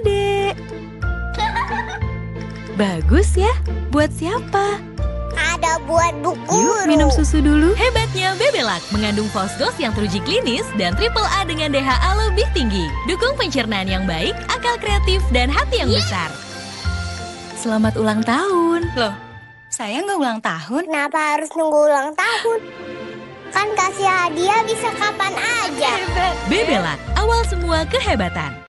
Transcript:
adik-adik. Bagus ya. Buat siapa? Ada buat buku Yuk minum susu dulu. Hebatnya Bebelak mengandung fosgos yang teruji klinis dan triple A dengan DHA lebih tinggi. Dukung pencernaan yang baik, akal kreatif, dan hati yang besar. Selamat ulang tahun. Loh, saya nggak ulang tahun. Kenapa harus nunggu ulang tahun? Kan kasih hadiah bisa kapan aja. Bebelak, awal semua kehebatan.